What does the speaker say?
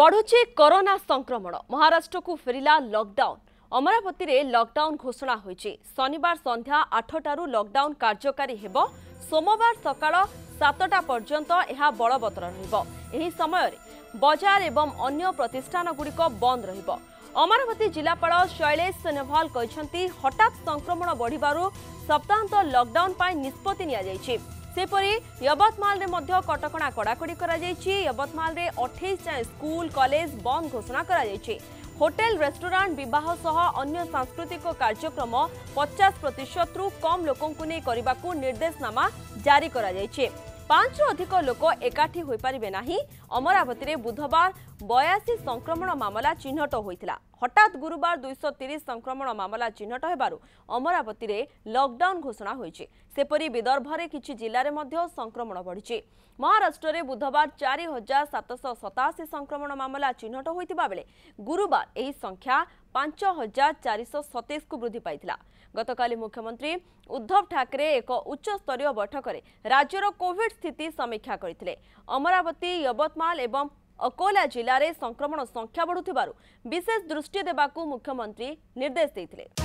বড়ুছে corona সংক্রমণ মহারাষ্ট্রকু ফেরা lockdown অমরাবতীরে lockdown ঘোষণা হয়েছে শনিবার সন্ধ্যা আঠটার লকডাউন কার্যকারী হব সোমবার সকাল সাতটা পর্যন্ত এহা বলবত্তর রহব এই সময় বজার এবং অন্য প্রতিষ্ঠানগুড়ি বন্ধ রহব অমরাবতী জেলাপাল শৈলেশ নেহল কিন্তু হঠাৎ সংক্রমণ বড়িবার সপ্তাহান্ত লকডাউন নিষ্পতি নিয়ে ସେହିପରି ୟବତମାଳରେ ମଧ୍ୟ କଟକଣା କଡ଼ାକଡ଼ି କରାଯାଇଛି ୟବତମାଳରେ ଅଠେଇଶ ଯାଏଁ ସ୍କୁଲ କଲେଜ ବନ୍ଦ ଘୋଷଣା କରାଯାଇଛି হোটেল রেস্টুরাট বহ সহ অন্য সাংস্কৃতিক কার্যক্রম পচাশ প্রত কম লোক করা নির্দেশনামা জারি করা পাঁচর অধিক লোক একাঠি হয়ে পারে না ଅମରାବତୀରେ ବୁଧବାର ବୟାଅଶୀ ସଂକ୍ରମଣ ମାମଲା ଚିହ୍ନଟ ହୋଇଥିଲା ହଠାତ୍ ଗୁରୁବାର ଦୁଇଶହ ତିରିଶ ସଂକ୍ରମଣ ମାମଲା ଚିହ୍ନଟ ହେବାରୁ ଅମରାବତୀରେ ଲକ୍ଡାଉନ୍ ଘୋଷଣା ହୋଇଛି ସେପରି ବିଦର୍ଭରେ କିଛି ଜିଲ୍ଲାରେ ମଧ୍ୟ ସଂକ୍ରମଣ ବଢ଼ିଛି ମହାରାଷ୍ଟ୍ରରେ ବୁଧବାର ଚାରି ହଜାର ସାତଶହ ସତାଅଶୀ ସଂକ୍ରମଣ ମାମଲା ଚିହ୍ନଟ ହୋଇଥିବାବେଳେ ଗୁରୁବାର ଏହି ସଂଖ୍ୟା ପାଞ୍ଚ ହଜାର ଚାରିଶହ ସତେଇଶକୁ ବୃଦ୍ଧି ପାଇଥିଲା ଗତକାଲି ମୁଖ୍ୟମନ୍ତ୍ରୀ ଉଦ୍ଧବ ଠାକରେ ଏକ ଉଚ୍ଚସ୍ତରୀୟ ବୈଠକରେ ରାଜ୍ୟର କୋଭିଡ୍ ସ୍ଥିତି ସମୀକ୍ଷା କରିଥିଲେ ଅମରାବତୀ ୟବତ୍ମା କନ୍ଧମାଳ ଏବଂ ଅକୋଲା ଜିଲ୍ଲାରେ ସଂକ୍ରମଣ ସଂଖ୍ୟା ବଢ଼ୁଥିବାରୁ ବିଶେଷ ଦୃଷ୍ଟି ଦେବାକୁ ମୁଖ୍ୟମନ୍ତ୍ରୀ ନିର୍ଦ୍ଦେଶ ଦେଇଥିଲେ